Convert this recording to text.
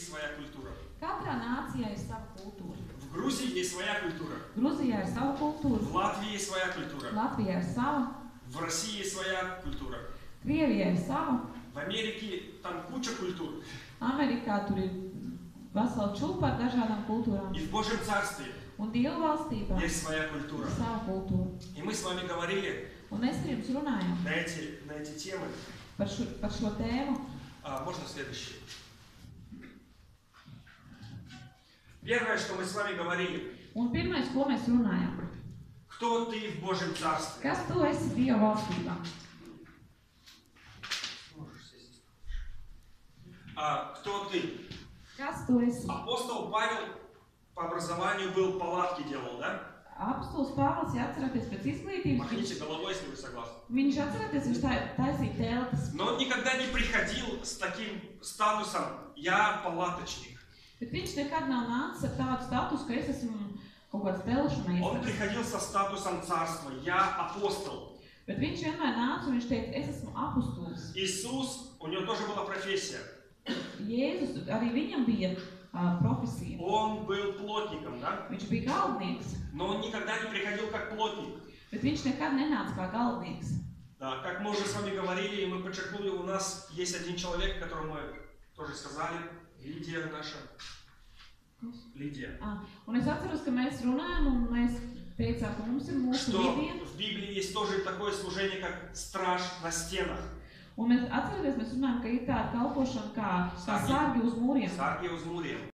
есть своя культура. Katrā nācijā ir sava kultūra. В Грузии есть своя культура. Gruzijā ir sava kultūra, В Латвии есть своя культура. Latvijā ir sava, В России есть своя культура. Krievijā ir sava, В Америке там куча культур. Amerikā tur ir vesela čūpa ar dažādām kultūrām. И в Божьем Царстве Un Dieva valstībā есть своя культура. ir sava kultūra. И мы с вами говорили Un mēs ar jums runājam на эти, на эти темы. par šo, par šo tēmu. А, можно следующее? Первое, что мы с вами говорили. Un pirmais, ko mēs runājam, Кто ты в Божьем Царстве? kas tu esi Dieva valstībā? А, кто ты? Kas tu esi? Апостол Павел по образованию был палатки делал, да? Apstults Pāvils, ja atceraties pēc izglītības, Махните головой, если вы согласны. viņš atceraties, viņš tā, taisīja telpas, Но он никогда не приходил с таким статусом «я палаточник». Bet viņš nekad nav nācis ar tādu statusu, ka es esmu kaut kāds telšu Он meistars. приходил со статусом царства «я апостол». Bet viņš vienmēr nāca un viņš teica, es esmu apustulis. Иисус, у него тоже была профессия. Jēzus, arī viņam bija uh, profesija. Он был плотником, да? Viņš bija galdnieks, Но он никогда не приходил как плотник. bet viņš nekad nenāca kā galdnieks. Да, как мы уже с вами говорили, и мы подчеркнули, у нас есть один человек, которому мы тоже сказали, Лидия наша. Лидия. Ah, un es atceros, ka mēs runājam un mēs teicām, ka mums ir mūsu Что в Библии есть тоже такое служение, как страж на стенах. Un mēs atceramies, mēs runājam, ka ir tāda kalpošana kā, kā Sargi. sargi uz mūriem. Сарги Узмурия.